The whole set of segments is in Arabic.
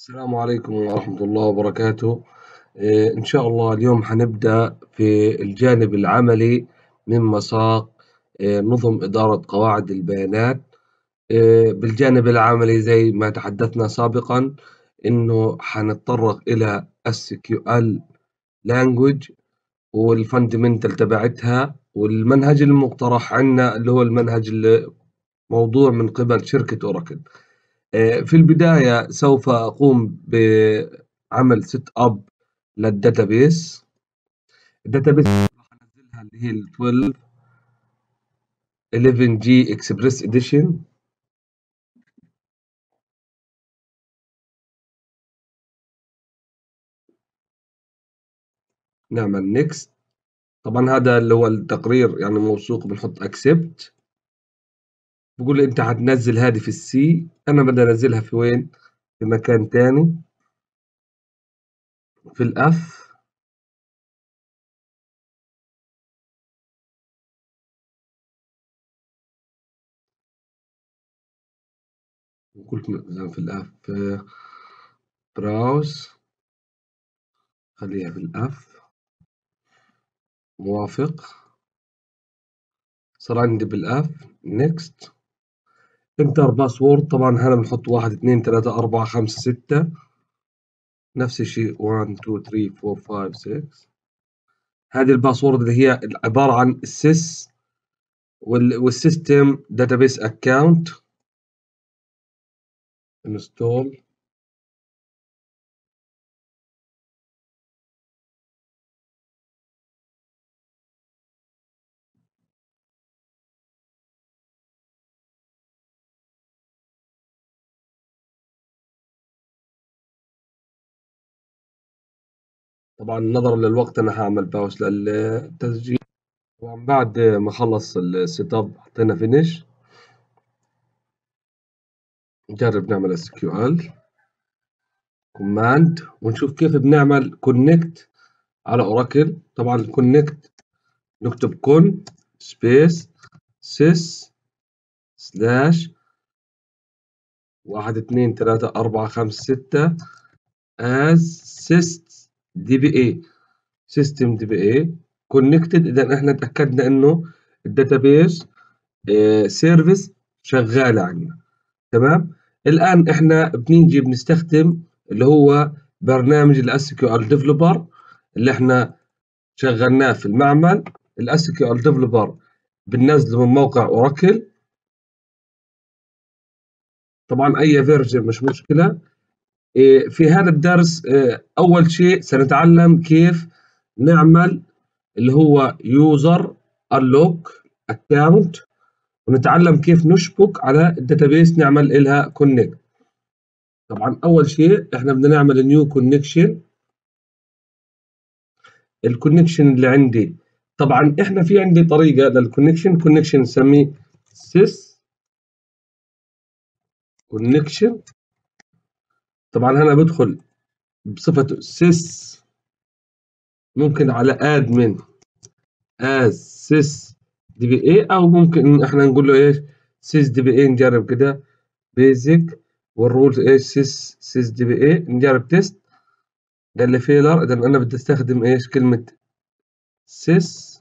السلام عليكم ورحمة الله وبركاته. آه، إن شاء الله اليوم حنبدأ في الجانب العملي من مساق آه، نظم إدارة قواعد البيانات. آه، بالجانب العملي زي ما تحدثنا سابقا إنه حنتطرق إلى SQL language والفندمنتال تبعتها والمنهج المقترح عنا اللي هو المنهج اللي موضوع من قبل شركة أوراكل. في البداية سوف أقوم بعمل set up لل database ال database راح أنزلها اللي هي ال 12 11 g Express Edition نعمل next طبعا هذا اللي هو التقرير يعني موثوق بنحط accept بقول لي أنت هتنزل هذه في ال C أنا بدي أنزلها في وين؟ في مكان تاني. في ال F. قلت في ال F. browse. خليها في ال F. موافق. صار عندي بال F. next enter password طبعا هنا بنحط واحد اثنين ثلاثة أربعة خمسة ستة. نفس الشيء. 1 2 3 4 5 6 هذه ال password اللي هي عبارة عن ال sys وال system database account install طبعا نظرا للوقت أنا هعمل pause للتسجيل طبعا بعد ما خلص ال set up حطينا finish نجرب نعمل SQL command ونشوف كيف بنعمل connect على اوراكل طبعا connect نكتب conn space sys slash واحد اثنين ثلاثة أربعة خمسة ستة as sys دي بي اي سيستم دي بي اي كونكتد اذا إحنا تأكدنا إنه ال database service شغالة عندنا تمام؟ الآن إحنا بنيجي بنستخدم اللي هو برنامج ال SQL Developer اللي إحنا شغلناه في المعمل. ال SQL Developer بننزله من موقع اوراكل طبعا أي version مش مشكلة. في هذا الدرس إيه، أول شيء سنتعلم كيف نعمل اللي هو user unlock account ونتعلم كيف نشبك على ال database نعمل لها connect طبعا أول شيء إحنا بدنا نعمل new connection ال connection اللي عندي طبعا إحنا في عندي طريقة لل connection connection نسميه sys connection طبعا هنا بدخل بصفة sys ممكن على admin as sys DBA أو ممكن إحنا نقول له إيش؟ sys DBA نجرب كده basic وال role إيش؟ sys sys DBA نجرب test قال لي failure اذا أنا بدي أستخدم إيش؟ كلمة sys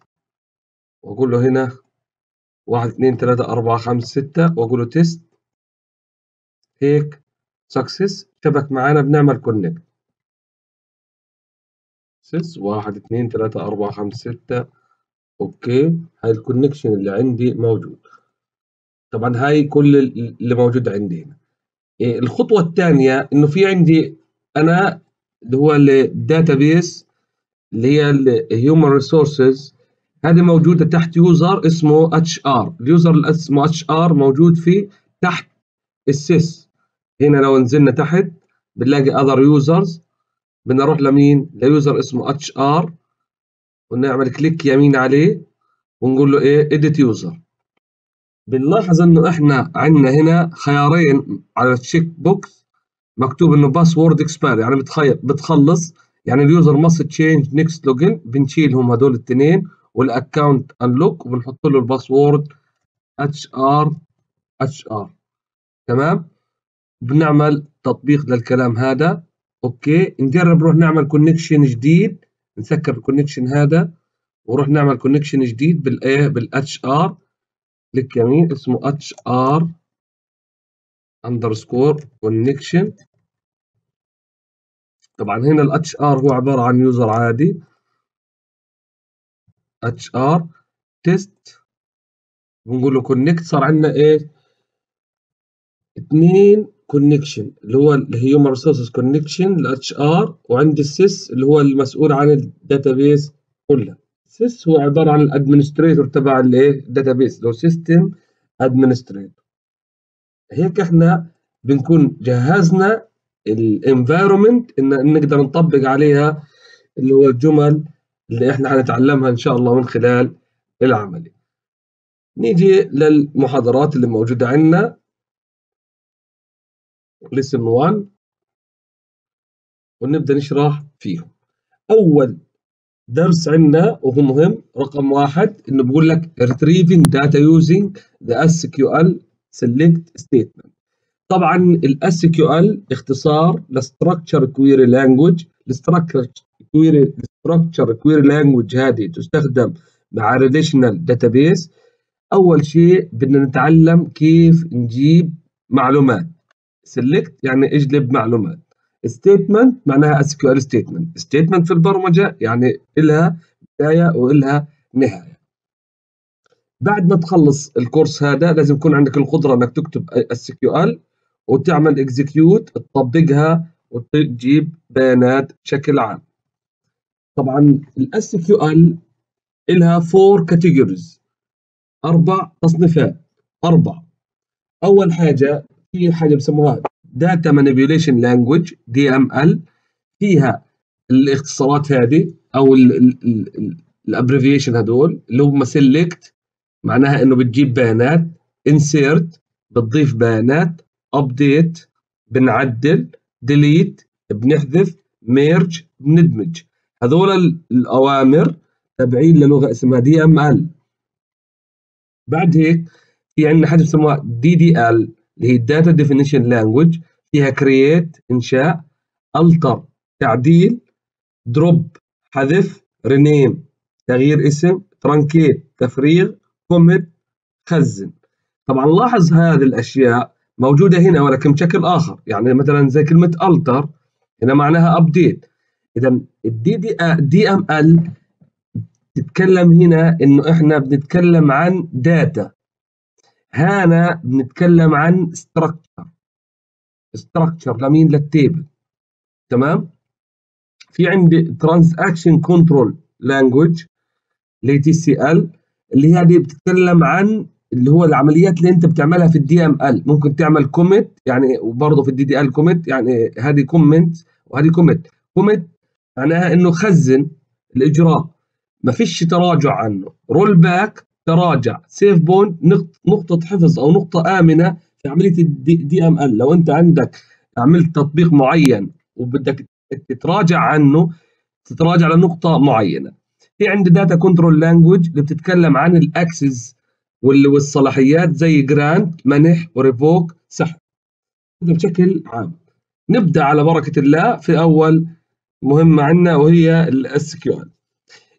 وأقول له هنا واحد اثنين ثلاثة أربعة خمسة ستة وأقول له test هيك. success شبك معانا بنعمل connect sys واحد اثنين ثلاثة أربعة خمسة ستة. okay. هاي ال connection اللي عندي موجود. طبعا هاي كل اللي موجود عندي هنا. إيه الخطوة الثانية إنه في عندي أنا اللي هو ال database اللي هي ال human resources هذه موجودة تحت user اسمه HR ال user اسمه HR موجود في تحت ال sys. هنا لو نزلنا تحت بنلاقي other users بدنا نروح لمين؟ ل user اسمه HR ونعمل click يمين عليه ونقول له إيه؟ edit user. بنلاحظ إنه إحنا عندنا هنا خيارين على ال check box مكتوب إنه password expire يعني بتخلص يعني ال user must change next login بنشيلهم هدول الاثنين وال account unlock وبنحط له ال password HR HR تمام؟ بنعمل تطبيق للكلام هذا. okay نجرب نروح نعمل connection جديد نسكر ال connection هذا ونروح نعمل connection جديد بالايه بال HR click يمين اسمه HR underscore connection طبعا هنا ال HR هو عبارة عن user عادي. HR test بنقول له connect صار عندنا إيه؟ اثنين connection اللي هو ال human resources connection ال HR وعندي ال sys اللي هو المسؤول عن ال database كلها sys هو عبارة عن ال administrator تبع الايه ال database هو system administrator هيك إحنا بنكون جهزنا ال environment إن نقدر نطبق عليها اللي هو الجمل اللي إحنا هنتعلمها إن شاء الله من خلال العملي. نيجي للمحاضرات اللي موجودة عندنا. لسن 1 ونبدأ نشرح فيهم. أول درس عندنا وهو مهم رقم واحد إنه بقول لك retrieving data using the SQL select statement. طبعا ال اختصار ل structured query language ال structured query ال structured query language هذه تستخدم مع relational database أول شيء بدنا نتعلم كيف نجيب معلومات. select يعني اجلب معلومات. statement معناها إيش statement statement في البرمجة يعني لها بداية وإلها نهاية. بعد ما تخلص ال course هذا لازم يكون عندك القدرة إنك تكتب SQL وتعمل execute تطبقها وتجيب بيانات بشكل عام. طبعا ال SQL لها four categories أربع تصنيفات. أربع. أول حاجة في حاجة بسموها data manipulation language DML فيها الاختصارات هذه أو ال abbreviation هذول اللي هم select معناها إنه بتجيب بيانات insert بتضيف بيانات update بنعدل delete بنحذف merge بندمج. هذول الأوامر تابعين للغة اسمها DML بعد هيك في عندنا حاجة بسموها DDL اللي هي data definition language فيها create إنشاء alter تعديل drop حذف rename تغيير اسم truncate تفريغ commit خزن. طبعا لاحظ هذه الأشياء موجودة هنا ولكن بشكل آخر يعني مثلا زي كلمة alter هنا معناها update اذا ال DD DML تتكلم هنا إنه إحنا بنتكلم عن data هنا بنتكلم عن structure structure لمين لل table تمام؟ في عندي transaction control language اللي TCL اللي هذه بتتكلم عن اللي هو العمليات اللي انت بتعملها في ال DML ممكن تعمل commit يعني وبرضه في ال DDL commit يعني هذه commit وهذه commit commit معناها إنه خزن الإجراء. ما فيش تراجع عنه. rollback تراجع. savepoint نقطة حفظ أو نقطة آمنة في عملية ال DML لو أنت عندك عملت تطبيق معين وبدك تتراجع عنه تتراجع لنقطة معينة. في عندي data control language اللي بتتكلم عن ال access والصلاحيات زي grant منح و revoke سحب. هذا بشكل عام. نبدأ على بركة الله في أول مهمة عندنا وهي ال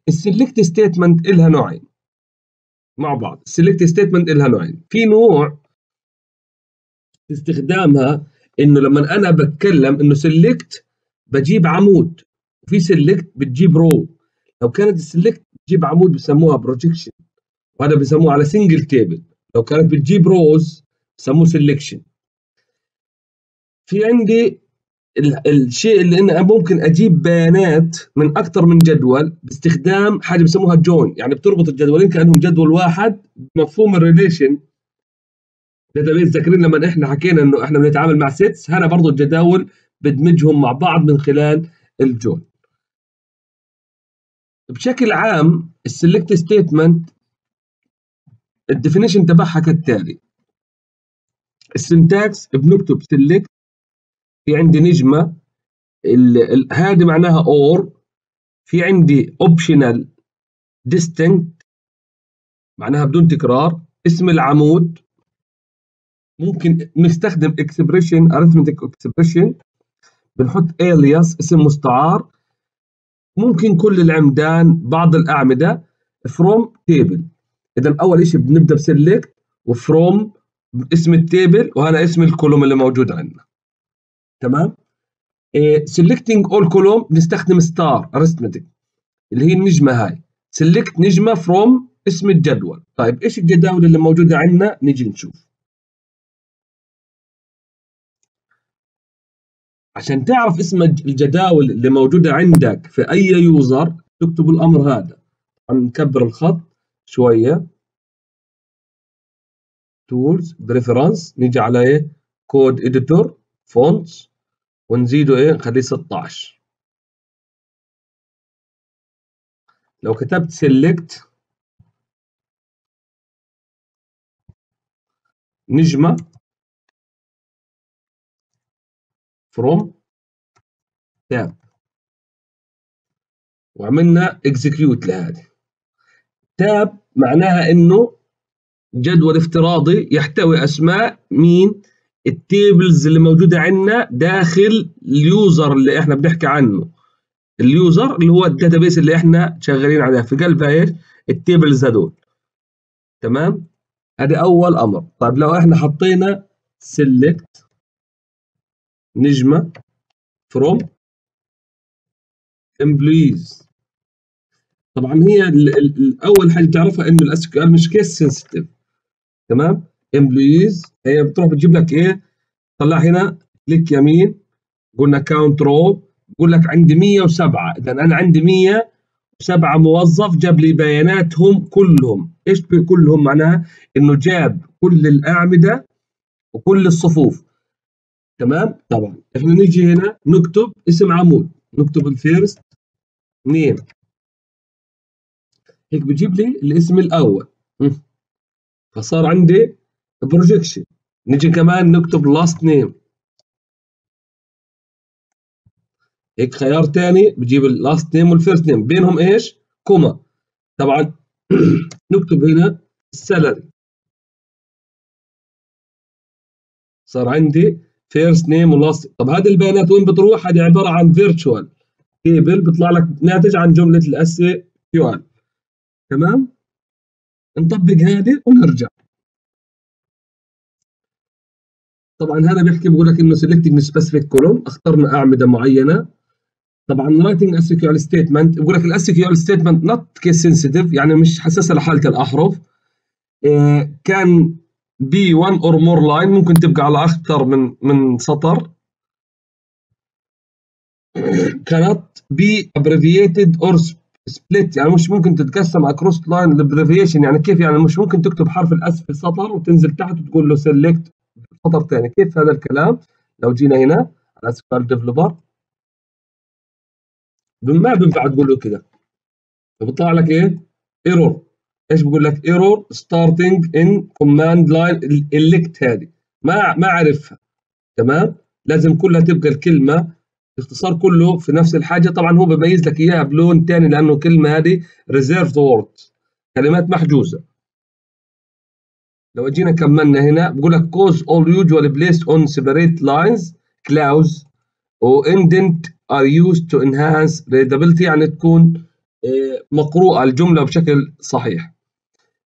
SQL ال select statement لها نوعين. مع بعض. ال select statement لها نوعين في نوع استخدامها إنه لما أنا بتكلم إنه select بجيب عمود. وفي select بتجيب row لو كانت ال select بتجيب عمود بسموها projection وهذا بسموه على single table لو كانت بتجيب rows بسموه selection في عندي الشيء اللي أنا ممكن أجيب بيانات من أكثر من جدول باستخدام حاجة بسموها join يعني بتربط الجدولين كأنهم جدول واحد بمفهوم الريليشن داتابيز ذاكرين لما إحنا حكينا إنه إحنا بنتعامل مع سيتس هنا برضه الجداول بدمجهم مع بعض من خلال الجوين بشكل عام السلكت ستيتمنت الديفينيشن تبعها كالتالي. السنتاكس بنكتب سيلكت في عندي نجمة هذه معناها اور في عندي optional distinct معناها بدون تكرار اسم العمود ممكن نستخدم expression arithmetic expression بنحط alias اسم مستعار ممكن كل العمدان بعض الأعمدة from table اذا أول شيء بنبدأ ب select و from اسم ال table وهذا اسم ال column اللي موجود عندنا. تمام؟ selecting all column بنستخدم star asterisk اللي هي النجمة هاي. select نجمة from اسم الجدول. طيب إيش الجداول اللي موجودة عندنا؟ نيجي نشوف. عشان تعرف اسم الجداول اللي موجودة عندك في أي user تكتب الأمر هذا. نكبر الخط شوية. Tools Preference نيجي على إيه؟ Code Editor Fonts ونزيده إيه؟ نخليه 16 لو كتبت select نجمة from tab. وعملنا execute لهذه. tab معناها إنه جدول افتراضي يحتوي أسماء مين؟ ال tables اللي موجودة عندنا داخل ال user اللي إحنا بنحكي عنه. ال user اللي هو ال database اللي إحنا شغالين عليها. في قلبها إيش؟ ال tables هذول. تمام؟ ادي أول أمر. طيب لو إحنا حطينا select نجمة from employees. طبعا هي أول حاجة تعرفها إنه ال SQL مش case sensitive تمام؟ employees هي بتروح بتجيب لك إيه؟ طلع هنا click يمين قلنا count row بقول لك عندي 107 اذا أنا عندي 107 موظف جاب لي بياناتهم كلهم. إيش كلهم معناها؟ إنه جاب كل الأعمدة وكل الصفوف. تمام؟ طبعا. إحنا نيجي هنا نكتب اسم عمود. نكتب ال first name هيك بجيب لي الاسم الأول. فصار عندي projection. نجي كمان نكتب last name هيك خيار ثاني بجيب ال last name وال first name بينهم إيش؟ comma. طبعا نكتب هنا ال salary صار عندي first name و last طب هذه البيانات وين بتروح؟ هذه عبارة عن virtual table بيطلع لك ناتج عن جملة ال SQL تمام؟ نطبق هذه ونرجع. طبعا هذا بيحكي بقول لك إنه selecting specific column أخترنا أعمدة معينة. طبعا writing SQL statement بقول لك ال SQL statement not case sensitive يعني مش حساسه لحالة الأحرف. إيه can be 1 or more line ممكن تبقى على أكثر من من سطر. كانت بي abbreviated or سبليت يعني مش ممكن تتقسم across line ال abbreviation يعني كيف يعني مش ممكن تكتب حرف ال S في سطر وتنزل تحت وتقول له select سطر ثاني كيف هذا الكلام؟ لو جينا هنا على SQL Developer ما بينفع تقول له كده؟ فبيطلع لك إيه؟ error. إيش بقول لك؟ error starting in command line elect هذه. ما ما عرفها تمام؟ لازم كلها تبقى الكلمة باختصار كله في نفس الحاجة. طبعا هو بيميز لك إياها بلون ثاني لأنه الكلمة هذه reserved word كلمات محجوزة. لو جينا كملنا هنا بقول لك clauses are usually placed on separate lines clause و indent are used to enhance readability يعني تكون آه، مقروءة الجملة بشكل صحيح.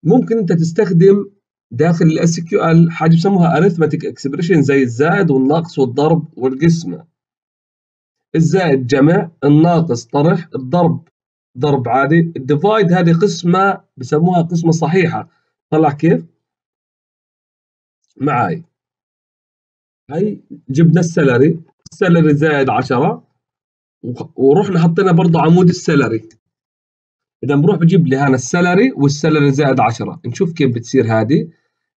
ممكن أنت تستخدم داخل ال SQL حاجة بسموها arithmetic expression زي الزائد والنقص والضرب والقسمة. الزائد جمع الناقص طرح الضرب ضرب عادي. ال divide هذه قسمة بسموها قسمة صحيحة. طلع كيف؟ معاي. هاي جبنا ال salary. ال salary زائد 10 ورحنا حطينا برضه عمود ال salary. إذا بروح بجيب لي هنا ال salary وال salary زائد 10 نشوف كيف بتصير هذه.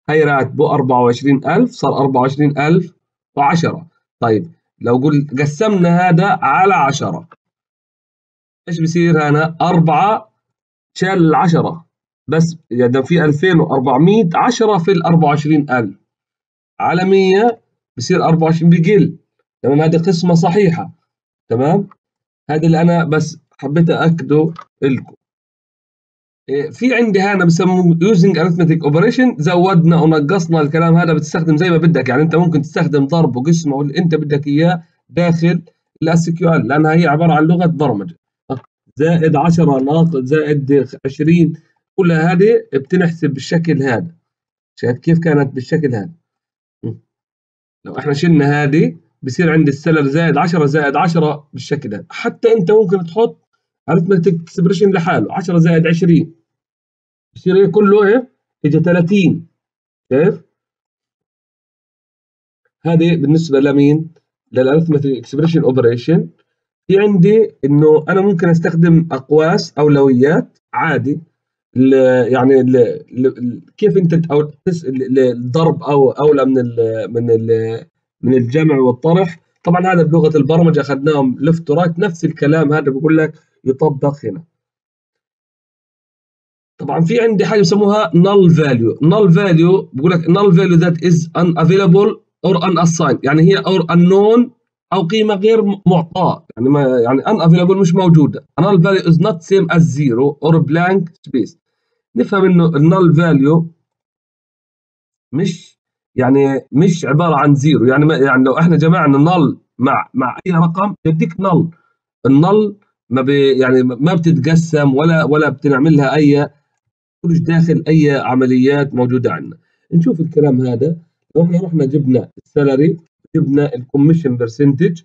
هاي راتبه 24000 صار 24010 طيب لو قلت قسمنا هذا على 10 إيش بصير هنا؟ 4 شال 10 بس يعني في 2400 10 في ال 24000 على 100 بصير 24 بقل تمام؟ هذه قسمة صحيحة. تمام؟ هذا اللي أنا بس حبيت أكده لكم. إيه، في عندي هنا بسموه using arithmetic operation زودنا ونقصنا الكلام هذا. بتستخدم زي ما بدك. يعني أنت ممكن تستخدم ضرب وقسمه واللي أنت بدك إياه داخل ال SQL لأنها هي عبارة عن لغة برمجة. زائد 10 ناقص زائد 20 كلها هذه بتنحسب بالشكل هذا. شايف كيف كانت بالشكل هذا؟ لو إحنا شلنا هذه بصير عندي السلر زائد 10 زائد 10 بالشكل هذا حتى أنت ممكن تحط ارثمتك اكسبريشن لحاله 10 زائد 20 بصير إيه؟ كله إيه؟ اجى 30 كيف؟ هذه بالنسبة لمين؟ لل arithmetic expression operation في عندي إنه أنا ممكن أستخدم أقواس أولويات عادي. يعني كيف انت أو الضرب أو أولى من ال من ال من الجمع والطرح؟ طبعا هذا بلغة البرمجة أخذناهم left و right نفس الكلام هذا بقول لك يطبق هنا. طبعا في عندي حاجة بسموها null value. null value بقول لك null value that is unavailable or unassigned. يعني هي or unknown أو قيمة غير معطاة. يعني ما يعني unavailable مش موجودة. null value is not same as zero or blank space. نفهم إنه ال null value مش يعني مش عبارة عن zero يعني يعني لو إحنا جمعنا null مع مع أي رقم يديك null ال null ما بي يعني ما بتتقسم ولا ولا بتنعمل لها اي كلش داخل أي عمليات موجودة عندنا. نشوف الكلام هذا. لو إحنا رحنا جبنا ال salary جبنا ال commission percentage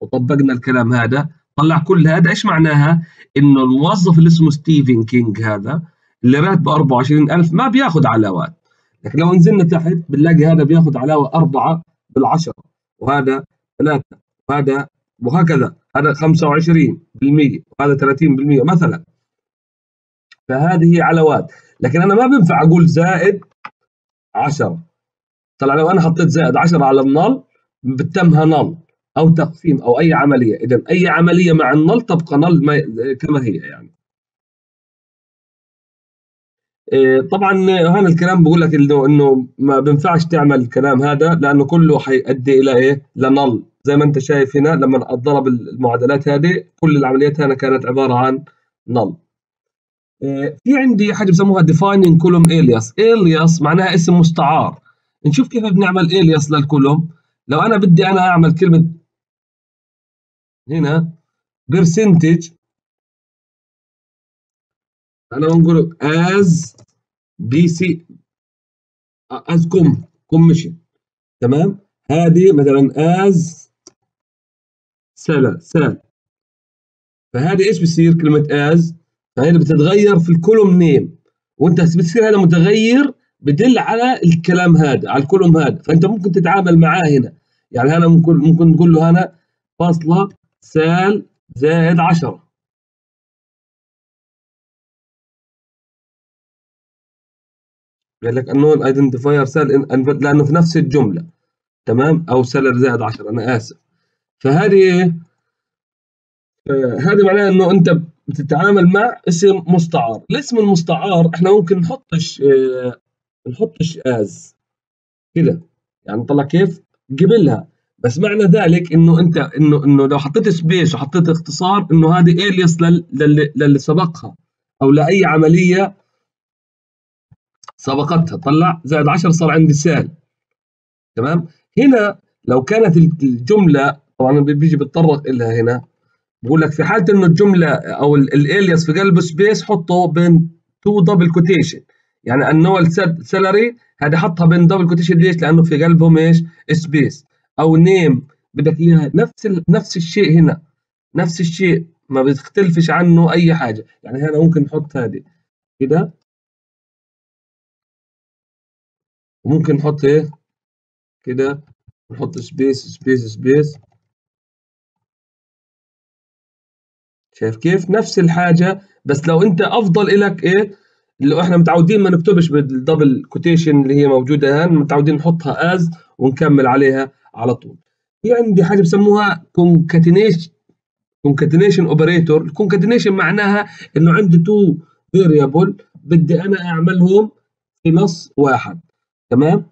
وطبقنا الكلام هذا طلع كل هذا إيش معناها؟ إنه الموظف اللي اسمه ستيفن كينج هذا اللي راتبه 24000 ما بياخذ علاوات. لكن لو نزلنا تحت بنلاقي هذا بياخذ علاوة 4 بالعشرة. وهذا 3 وهذا وهكذا. هذا 25% وهذا 30% مثلا. فهذه علاوات. لكن أنا ما بينفع أقول زائد 10 طلع لو أنا حطيت زائد 10 على النل بتمها نل أو تقسيم أو أي عملية. اذا أي عملية مع النل تبقى نل كما هي يعني. طبعا هذا الكلام بقول لك انه إنه ما بينفعش تعمل الكلام هذا لأنه كله حيؤدي إلى إيه؟ لنل. زي ما أنت شايف هنا لما اتضرب المعادلات هذه كل العمليات هنا كانت عبارة عن نل. إيه، في عندي حاجة بسموها defining column alias. Alias معناها اسم مستعار. نشوف كيف بنعمل alias لل column لو أنا بدي أنا أعمل كلمة هنا percentage أنا بنقول از بي سي از كوم كوميشن تمام؟ هذه مثلا as سلا sal فهذه إيش بصير كلمة as فهذه بتتغير في ال column name وأنت بتصير هذا متغير بدل على الكلام هذا على ال column هذا. فأنت ممكن تتعامل معاه هنا. يعني هنا ممكن ممكن نقول له هنا فاصلة sal زائد 10 قال لك identifier sal invalid لأنه في نفس الجملة تمام؟ أو salary زائد 10 أنا آسف. فهذه هذا معناه إنه أنت بتتعامل مع اسم مستعار. الاسم المستعار إحنا ممكن نحطش آه نحطش از كده. يعني طلع كيف؟ قبلها. بس معنى ذلك إنه أنت إنه إنه لو حطيت space وحطيت اختصار إنه هذه alias للي, للي سبقها أو لأي عملية سبقتها طلع زائد 10 صار عندي sal تمام؟ هنا لو كانت الجملة طبعا بيجي بتطرق لها هنا بقول لك في حالة إنه الجملة أو ال alias في قلب space حطه بين two double quotation يعني ال annual salary هذه حطها بين double quotation ليش؟ لأنه في قلبهم إيش؟ space أو name بدك إياها. نفس نفس الشيء هنا. نفس الشيء ما بتختلفش عنه أي حاجة. يعني هنا ممكن نحط هذه. كده؟ وممكن نحط إيه؟ كده نحط space space space شايف كيف؟ نفس الحاجة بس لو أنت أفضل لك إيه؟ اللي إحنا متعودين ما نكتبش بال double quotation اللي هي موجودة هان متعودين نحطها as ونكمل عليها على طول. في عندي حاجة بسموها concatenation concatenation operator ال concatenation معناها إنه عندي two variable بدي أنا أعملهم في نص واحد. تمام؟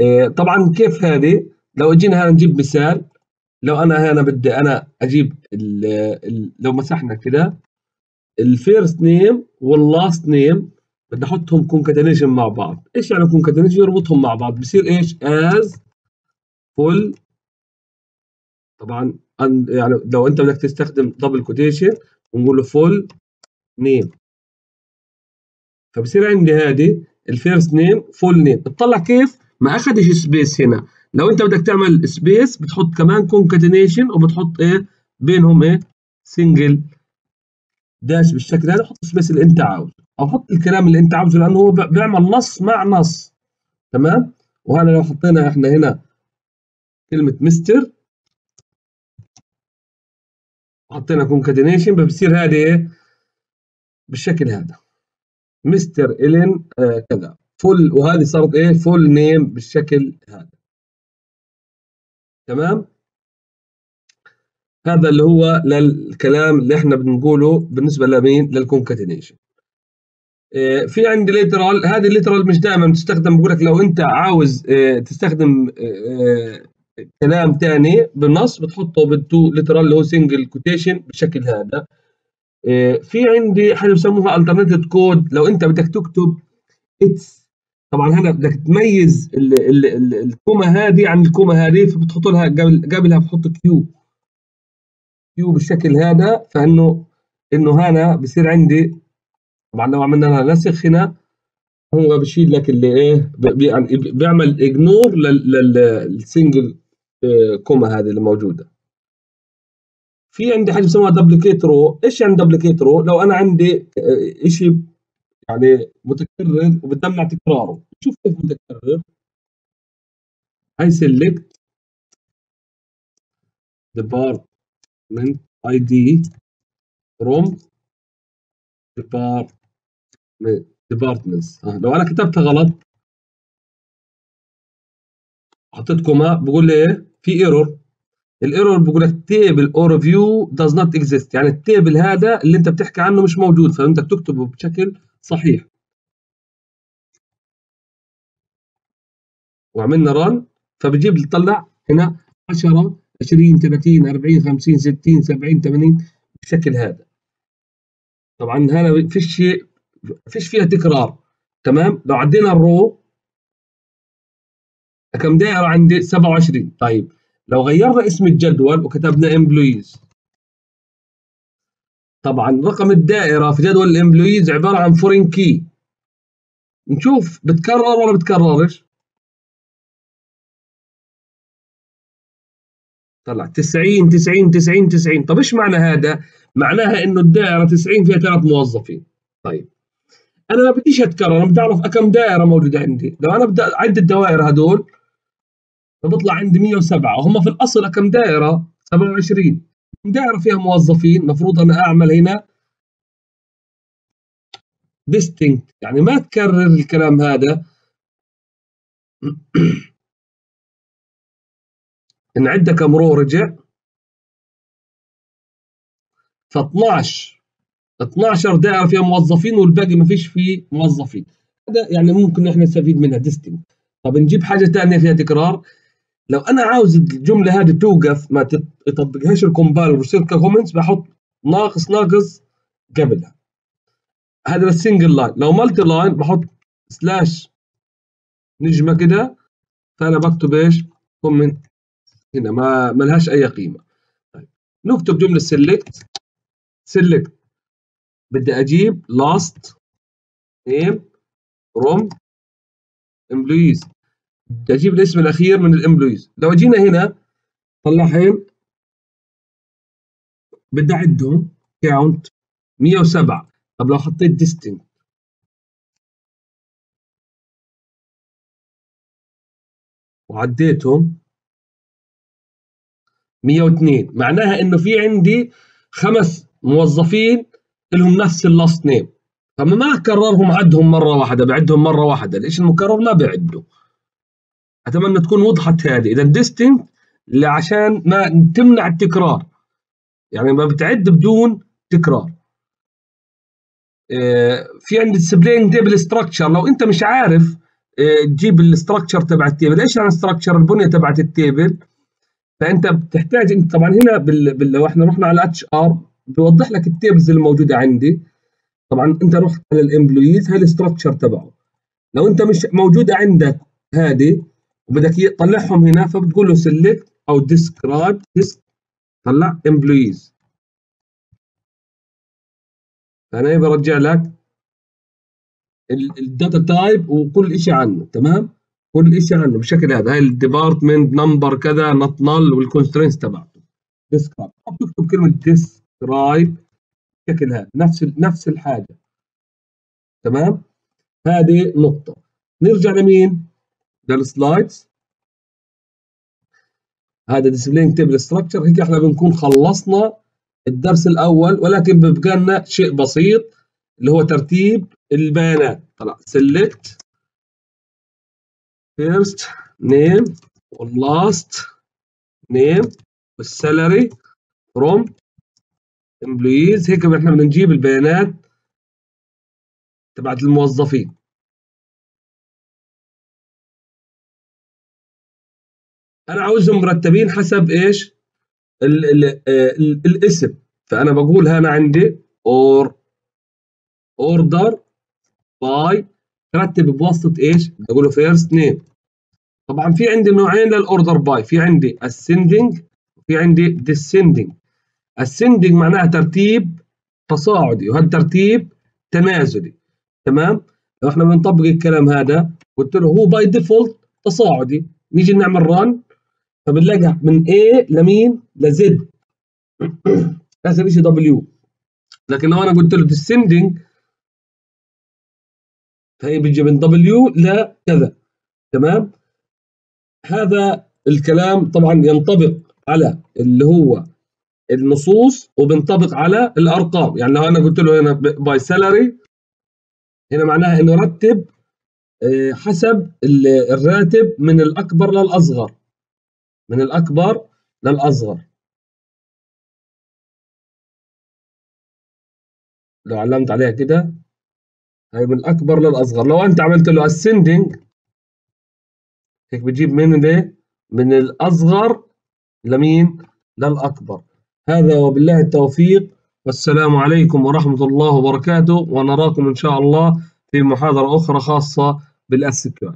إيه طبعا كيف هذه؟ لو اجينا نجيب مثال لو أنا هنا بدي أنا أجيب ال ال لو مسحنا كده ال first name وال last name بدي احطهم concatenation مع بعض. إيش يعني concatenation يربطهم مع بعض. بصير إيش؟ as full طبعا يعني لو أنت بدك تستخدم double quotation ونقول له full name. فبصير عندي هذه ال first name full name. اطلع كيف؟ ما اخذش space هنا. لو أنت بدك تعمل space بتحط كمان concatenation وبتحط إيه؟ بينهم إيه؟ single dash بالشكل هذا. حط space اللي أنت عاوزه. أو حط الكلام اللي أنت عاوزه لأنه هو بيعمل نص مع نص. تمام؟ وهنا لو حطينا إحنا هنا كلمة مستر حطينا concatenation بصير هذه إيه؟ بالشكل هذا. مستر إلين آه كذا. full وهذه صارت إيه؟ full name بالشكل هذا. تمام؟ هذا اللي هو للكلام اللي إحنا بنقوله بالنسبة لمين؟ لل concatenation آه في عندي literal هذه ال literal مش دائما تستخدم بقول لك لو أنت عاوز آه تستخدم كلام ثاني بالنص بتحطه بال two literal اللي هو single quotation بالشكل هذا. في عندي حاجة بسموها alternative quote لو أنت بدك تكتب it's طبعا هنا بدك تميز ال comma هذه عن ال comma هذه فبتحط لها قبل قبلها بتحط Q Q بالشكل هذا فإنه إنه هنا بصير عندي طبعا لو عملنا لها نسخ هنا هو بشيل لك اللي إيه يعني بيعمل ignore لل single comma هذه اللي موجوده في عندي حاجة اسمها duplicate row إيش يعني duplicate row لو أنا عندي شيء يعني متكرر وبتمنع تكراره. شوف كيف متكرر. هاي select department ID from department departments. آه. لو أنا كتبتها غلط حطيت comma بقول لي إيه؟ في error ال error بيقول لك table or view does not exist يعني ال table هذا اللي أنت بتحكي عنه مش موجود فأنت بتكتبه بشكل صحيح. وعملنا run فبجيب لي طلع هنا 10 20 30 40 50 60 70 80 بالشكل هذا. طبعا هنا فيش فيش فيها تكرار. تمام؟ لو عدينا ال row كم دائرة عندي؟ 27 طيب. لو غيرنا اسم الجدول وكتبنا employees طبعا رقم الدائرة في جدول ال employees عبارة عن foreign key نشوف بتكرر ولا بتكررش؟ طلع 90 90 90 90 طب إيش معنى هذا؟ معناها إنه الدائرة 90 فيها ثلاث موظفين. طيب. أنا ما بديش أتكرر أنا بدي أعرف كم دائرة موجودة عندي. لو أنا بدي أعد الدوائر هدول فبطلع عندي 107 وهم في الأصل كم دائرة؟ 27 دائرة فيها موظفين؟ المفروض أنا أعمل هنا distinct. يعني ما تكرر الكلام هذا. نعد كم row رجع ف 12 12 دائرة فيها موظفين والباقي ما فيش فيه موظفين. هذا يعني ممكن إحنا نستفيد منها distinct. طب نجيب حاجة ثانية فيها تكرار. لو أنا عاوز الجملة هذه توقف ما تطبقهاش ال compiler ويصير comments بحط ناقص ناقص قبلها. هذا ال single line لو multi line بحط slash نجمة كده. فأنا بكتب إيش؟ comment هنا. ما ما لهاش أي قيمة. طيب. نكتب جملة select select بدي أجيب last name from employees أجيب الاسم الأخير من ال employees. لو جينا هنا طلعهم. بدي أعدهم. count 107 طب لو حطيت distinct وعديتهم. 102 معناها إنه في عندي خمس موظفين لهم نفس ال last name فما ما كررهم عدهم مرة واحدة. بعدهم مرة واحدة. ليش المكرر ما بيعدوا؟ أتمنى تكون وضحت هذه. إذا distinct عشان ما تمنع التكرار. يعني ما بتعد بدون تكرار. آه، في عندي displaying table structure لو أنت مش عارف آه، تجيب ال structure تبع ال table. إيش يعني structure البنية تبعت ال table. فأنت بتحتاج أنت طبعا هنا بال... بال... لو إحنا رحنا على HR بيوضح لك ال tables اللي موجوده عندي. طبعا أنت رحت على ال employees هاي ال structure تبعه. لو أنت مش موجودة عندك هذه وبدك تطلعهم هنا فبتقول له select أو describe desc طلع employees فانا برجع لك ال data type وكل شيء عنه تمام؟ كل شيء عنه بالشكل هذا. هاي ال department number كذا not null وال constraints تبعته. describe تكتب كلمة describe بالشكل هذا. نفس نفس الحاجة. تمام؟ هذه نقطة. نرجع لمين؟ لل slides هذا displaying table structure هيك إحنا بنكون خلصنا الدرس الأول ولكن بيبقى لنا شيء بسيط اللي هو ترتيب البيانات. طلع. select first name وال last name وال salary from employees هيك إحنا بدنا نجيب البيانات تبعت الموظفين. أنا عاوزهم مرتبين حسب إيش؟ ال ال ال الاسم. فأنا بقول هنا عندي or order by ترتب بواسطة إيش؟ بقول له first name طبعا في عندي نوعين لل order by في عندي ascending وفي عندي descending. Ascending معناها ترتيب تصاعدي وهذا ترتيب تنازلي. تمام؟ لو إحنا بنطبق الكلام هذا قلت له هو by default تصاعدي. نيجي نعمل run فبنلاقي من A لمين؟ لZ اخر شيء W. لكن لو أنا قلت له descending فهي بيجي من W لكذا تمام؟ هذا الكلام طبعا ينطبق على اللي هو النصوص وبينطبق على الأرقام. يعني لو أنا قلت له هنا باي سالري هنا معناها إنه رتب حسب الراتب من الأكبر للأصغر. من الأكبر للأصغر. لو علمت عليها كده هي من الأكبر للأصغر. لو أنت عملت له ascending هيك بتجيب من ده من الأصغر لمين؟ للأكبر. هذا وبالله التوفيق. والسلام عليكم ورحمة الله وبركاته. ونراكم إن شاء الله في محاضرة أخرى خاصة بالأس كيو